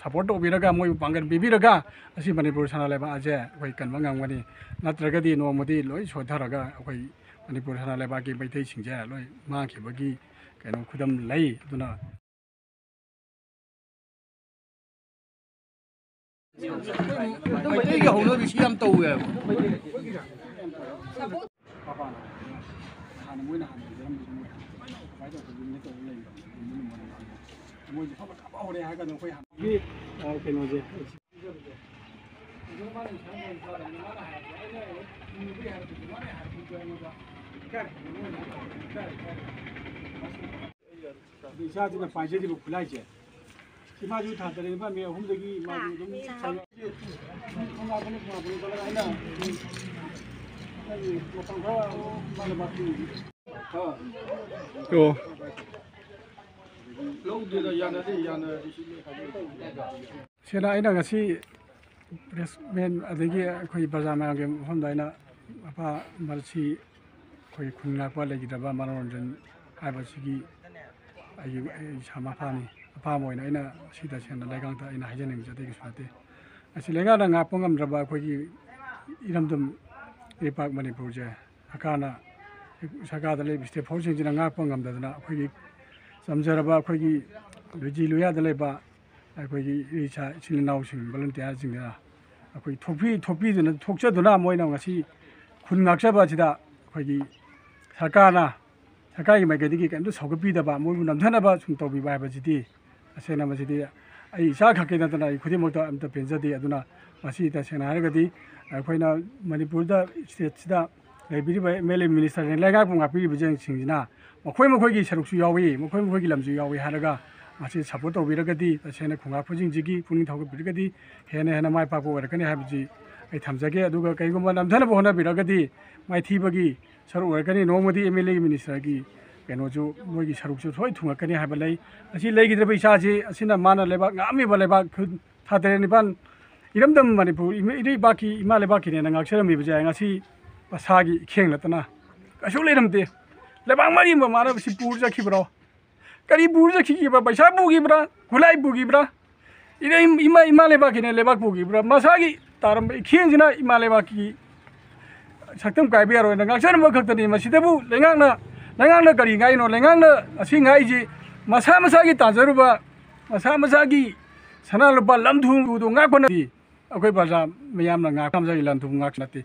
support ꯇꯧꯕꯤꯔꯒ ꯃꯣꯏꯕꯨ ꯄꯥꯡꯒꯜ ꯄꯤꯕꯤꯔꯒ ꯑꯁꯤ ꯃꯅꯤꯄꯨꯔ ꯁꯅꯥ ꯂꯩꯕꯥꯛ ꯑꯁꯦ ꯑꯩꯈꯣꯏ ꯀꯟꯕ ꯉꯝꯒꯅꯤ ꯅꯠꯇ꯭ꯔꯒꯗꯤ ꯅꯣꯡꯃꯗꯤ ꯂꯣꯏ ꯁꯣꯊꯔꯒ ꯑꯩꯈꯣꯏ ꯃꯅꯤꯄꯨꯔ ꯁꯅꯥ ꯂꯩꯕꯥꯛꯀꯤ ꯃꯩꯇꯩꯁꯤꯡꯁꯦ ꯂꯣꯏ ꯃꯥꯡꯈꯤꯕꯒꯤ ꯀꯩꯅꯣ ꯈꯨꯗꯝ ꯂꯩ ꯑꯗꯨꯅ ꯃꯩꯇꯩꯒꯤ ꯍꯧꯅꯕꯤꯁꯤ ꯌꯥꯝ ꯇꯧꯋꯦꯕ ꯍꯥꯟꯅ ꯃꯣꯏꯅ ꯍꯥꯟꯅ ꯂꯩꯔꯝꯕꯁꯨ ꯃꯣꯏ ꯀꯃꯥꯏꯅ ꯇꯧꯗꯣꯏꯅꯣ ꯇꯧꯔ ꯂꯩꯕ 嗯一跑跑好的，还可能会喊你，呃，给东西，你这不？你他妈的全部你操的，你妈的还要交钱，你不还不是妈的还不交我操？你下次那螃蟹就不来接，起码就他这里外面，我们这里嘛就从从哪从哪不能，不能管了，哎呀，那你我上课，我慢点把，啊，对？ꯁꯤꯅ ꯑꯩꯅ ꯉꯁꯤ ꯄ꯭ꯔꯦꯁꯃꯦꯟ ꯑꯗꯒꯤ ꯑꯩꯈꯣꯏ ꯕꯖꯥꯔ ꯃꯌꯥꯝꯒꯤ ꯃꯐꯝꯗ ꯑꯩꯅ ꯃꯄꯥ ꯃꯁꯤ ꯑꯩꯈꯣꯏ ꯈꯨꯟ ꯉꯥꯛꯄ ꯂꯩꯈꯤꯗ꯭ꯔꯕ ꯃꯅꯣꯔꯟꯖꯟ ꯍꯥꯏꯕꯁꯤꯒꯤ ꯑꯩꯒꯤ ꯑꯩ ꯏꯁꯥ ꯃꯄꯥꯅꯤ ꯑꯄꯥꯝꯕ ꯑꯣꯏꯅ ꯑꯩꯅ ꯁꯤ ꯇꯁꯦꯡꯅ ꯂꯩꯉꯥꯛꯇ ꯑꯩꯅ ꯍꯥꯏꯖꯅꯤꯡꯕꯁꯦ ꯑꯇꯩ ꯀꯩꯁꯨ ꯅꯠꯇꯦ ꯉꯁꯤ ꯂꯩꯉꯥꯛꯅ ꯉꯥꯛꯄ ꯉꯝꯗ꯭ꯔꯕ ꯑꯩꯈꯣꯏꯒꯤ ꯏꯔꯝꯗꯝ ꯏꯄꯥꯛ ꯃꯅꯤꯄꯨꯔꯁꯦ ꯁꯔꯀꯥꯔꯅ ꯁꯔꯀꯥꯔꯗ ꯂꯩꯔꯤꯕ ꯏꯁꯇꯦꯠ ꯐꯣꯔꯁꯁꯤꯡꯁꯤꯅ ꯉꯥꯛꯄ ꯉꯝꯗꯗꯅ ꯑꯩꯈꯣꯏꯒꯤ ꯆꯝꯖꯔꯕ ꯑꯩꯈꯣꯏꯒꯤ ꯂꯨꯖꯤ ꯂꯨꯌꯥꯗ ꯂꯩꯕ ꯑꯩꯈꯣꯏꯒꯤ ꯏꯆꯥ ꯏꯆꯤꯜ ꯏꯅꯥꯎꯁꯤꯡ ꯚꯣꯂꯨꯟꯇꯤꯌꯥꯔꯁꯤꯡꯁꯤꯅ ꯑꯩꯈꯣꯏ ꯊꯣꯛꯄꯤ ꯊꯣꯛꯄꯤꯗꯨꯅ ꯊꯣꯛꯆꯗꯨꯅ ꯃꯣꯏꯅ ꯉꯁꯤ ꯈꯨꯟ ꯉꯥꯛꯆꯕ ꯑꯁꯤꯗ ꯑꯩꯈꯣꯏꯒꯤ ꯁꯔꯀꯥꯔꯅ ꯁꯔꯀꯥꯔꯒꯤ ꯃꯥꯏꯀꯩꯗꯒꯤ ꯀꯩꯝꯇ ꯁꯧꯒꯠꯄꯤꯗꯕ ꯃꯣꯏꯕꯨ ꯅꯝꯊꯅꯕ ꯁꯨꯝ ꯇꯧꯕꯤꯕ ꯍꯥꯏꯕꯁꯤꯗꯤ ꯇꯁꯦꯡꯅ ꯃꯁꯤꯗꯤ ꯑꯩ ꯏꯁꯥ ꯈꯛꯀꯤ ꯅꯠꯇꯅ ꯑꯩ ꯈꯨꯗꯤꯡꯃꯛꯇ ꯑꯝꯇ ꯄꯦꯟꯖꯗꯦ ꯑꯗꯨꯅ ꯃꯁꯤ ꯇꯁꯦꯡꯅ ꯍꯥꯏꯔꯒꯗꯤ ꯑꯩꯈꯣꯏꯅ ꯃꯅꯤꯄꯨꯔꯗ ꯏꯁꯇꯦꯠꯁꯤꯗ ꯂꯩꯕꯤꯔꯤꯕ ꯑꯦꯝ ꯑꯦꯜ ꯑꯦ ꯃꯤꯅꯤꯁꯇꯔ ꯂꯩꯉꯥꯛꯄꯨ ꯉꯥꯛꯄꯤꯔꯤꯕꯁꯤꯡꯁꯤꯅ ꯃꯈꯣꯏ ꯃꯈꯣꯏꯒꯤ ꯁꯔꯨꯛꯁꯨ ꯌꯥꯎꯏ ꯃꯈꯣꯏ ꯃꯈꯣꯏꯒꯤ ꯂꯝꯁꯨ ꯌꯥꯎꯏ ꯍꯥꯏꯔꯒ ꯃꯁꯤ ꯁꯞꯄꯣꯔꯠ ꯇꯧꯕꯤꯔꯒꯗꯤ ꯇꯁꯦꯡꯅ ꯈꯨꯡꯒꯥꯛꯄꯁꯤꯡꯁꯤꯒꯤ ꯄꯨꯛꯅꯤꯡ ꯊꯧꯒꯠꯄꯤꯔꯒꯗꯤ ꯍꯦꯟꯅ ꯍꯦꯟꯅ ꯃꯥꯏ ꯄꯥꯛꯄ ꯑꯣꯏꯔꯛꯀꯅꯤ ꯍꯥꯏꯕꯁꯤ ꯑꯩ ꯊꯝꯖꯒꯦ ꯑꯗꯨꯒ ꯀꯩꯒꯨꯝꯕ ꯅꯝꯊꯅꯕ ꯍꯣꯠꯅꯕꯤꯔꯒꯗꯤ ꯃꯥꯏꯊꯤꯕꯒꯤ ꯁꯔꯨꯛ ꯑꯣꯏꯔꯛꯀꯅꯤ ꯅꯣꯡꯃꯗꯤ ꯑꯦꯝ ꯑꯦꯜ ꯑꯦꯒꯤ ꯃꯤꯅꯤꯁꯇꯔꯒꯤ ꯀꯩꯅꯣꯁꯨ ꯃꯣꯏꯒꯤ ꯁꯔꯨꯛꯁꯨ ꯁꯣꯏ ꯊꯨꯡꯉꯛꯀꯅꯤ ꯍꯥꯏꯕ ꯂꯩ ꯑꯁꯤ ꯂꯩꯈꯤꯗ꯭ꯔꯕ ꯏꯆꯥꯁꯤ ꯑꯁꯤꯅ ꯃꯥꯅ ꯂꯩꯕꯥꯛ ꯉꯥꯛꯑꯝꯃꯤꯕ ꯂꯩꯕꯥꯛ ꯊꯥ ꯇꯔꯦꯠ ꯅꯤꯄꯥꯜ ꯏꯔꯝꯗꯝ ꯃꯅꯤꯄꯨꯔ ꯏꯔꯩꯕꯥꯛꯀꯤ ꯏꯃꯥ ꯂꯩꯕꯥꯛꯀꯤꯅꯦꯅ ꯉꯥꯛꯆꯔꯝꯃꯤꯕꯁꯦ ꯉꯁꯤ ꯃꯁꯥꯒꯤ ꯏꯈꯦꯡ ꯅꯠꯇꯅ ꯀꯩꯁꯨ ꯂꯩꯔꯝꯗꯦ ꯂꯩꯕꯥꯛ ꯃꯔꯤ ꯑꯃ ꯃꯥꯅ ꯁꯤ ꯄꯨꯔ ꯆꯠꯈꯤꯕ꯭ꯔꯣ ꯀꯔꯤ ꯄꯨꯔ ꯆꯠꯈꯤꯕ꯭ꯔꯥ ꯄꯩꯁꯥ ꯄꯨꯈꯤꯕ꯭ꯔꯥ ꯈꯨꯠꯂꯥꯏ ꯄꯨꯈꯤꯕ꯭ꯔꯥ ꯏꯔꯩ ꯏꯃꯥ ꯏꯃꯥ ꯂꯩꯕꯥꯛꯀꯤꯅꯦ ꯂꯩꯕꯥꯛ ꯄꯨꯈꯤꯕ꯭ꯔꯥ ꯃꯁꯥꯒꯤ ꯇꯥꯔꯝꯕ ꯏꯈꯦꯡꯁꯤꯅ ꯏꯃꯥ ꯂꯩꯕꯥꯛꯀꯤ ꯁꯛꯇꯝ ꯀꯥꯏꯕ ꯌꯥꯔꯣꯏꯅ ꯉꯥꯛꯆꯔꯝꯕ ꯈꯛꯇꯅꯤ ꯃꯁꯤꯗꯕꯨ ꯂꯩꯉꯥꯛꯅ ꯂꯩꯉꯥꯛꯅ ꯀꯔꯤ ꯉꯥꯏꯅꯣ ꯂꯩꯉꯥꯛꯅ ꯑꯁꯤ ꯉꯥꯏꯁꯤ ꯃꯁꯥ ꯃꯁꯥꯒꯤ ꯇꯥꯖꯔꯨꯕ ꯃꯁꯥ ꯃꯁꯥꯒꯤ ꯁꯅꯥ ꯂꯨꯄꯥ ꯂꯝ ꯊꯨꯝꯗꯨ ꯉꯥꯛꯄ ꯅꯠꯇꯦ ꯑꯩꯈꯣꯏ ꯄ꯭ꯔꯖꯥ ꯃꯌꯥꯝꯅ ꯉꯥꯛ ꯃꯁꯥꯒꯤ ꯂꯟ ꯊꯨꯝ ꯉꯥꯛ ꯅꯠꯇꯦ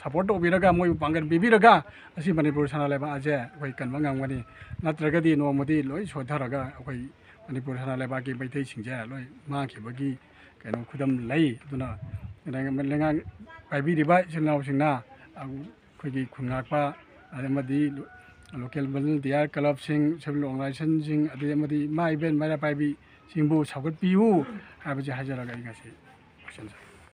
ꯁꯞꯄꯣꯔꯠ ꯇꯧꯕꯤꯔꯒ ꯃꯣꯏꯕꯨ ꯄꯥꯡꯒꯜ ꯄꯤꯕꯤꯔꯒ ꯑꯁꯤ ꯃꯅꯤꯄꯨꯔ ꯁꯅꯥ ꯂꯩꯕꯥꯛ ꯑꯁꯦ ꯑꯩꯈꯣꯏ ꯀꯟꯕ ꯉꯝꯒꯅꯤ ꯅꯠꯇ꯭ꯔꯒꯗꯤ ꯅꯣꯡꯃꯗꯤ ꯂꯣꯏ ꯁꯣꯊꯔꯒ ꯑꯩꯈꯣꯏ ꯃꯅꯤꯄꯨꯔ ꯁꯅꯥ ꯂꯩꯕꯥꯛꯀꯤ ꯃꯩꯇꯩꯁꯤꯡꯁꯦ ꯂꯣꯏ ꯃꯥꯡꯈꯤꯕꯒꯤ ꯀꯩꯅꯣ ꯈꯨꯗꯝ ꯂꯩ ꯑꯗꯨꯅ ꯂꯩꯉꯥꯛ ꯄꯥꯏꯕꯤꯔꯤꯕ ꯏꯆꯤꯜ ꯏꯅꯥꯎꯁꯤꯡꯅ ꯑꯩꯈꯣꯏꯒꯤ ꯈꯨꯟ ꯉꯥꯛꯄ ꯑꯃꯗꯤ ꯂꯣꯀꯦꯜ ꯚꯣꯂꯨꯟꯇꯤꯌꯥꯔ ꯀ꯭ꯂꯕꯁꯤꯡ ꯁꯤꯚꯤꯜ ꯑꯣꯔꯒꯅꯥꯏꯖꯦꯁꯟꯁꯤꯡ ꯑꯗꯩ ꯑꯃꯗꯤ ꯏꯃꯥ ꯏꯕꯦꯜ ꯃꯩꯔꯥ ꯄꯥꯏꯕꯤꯁꯤꯡꯕꯨ ꯁꯧꯒꯠꯄꯤꯌꯨ ꯍꯥꯏꯕꯁꯤ ꯍꯥꯏꯖꯔꯒ ꯑꯩ ꯉꯁꯤ ꯂꯣꯏꯁꯤꯟꯖꯔꯦ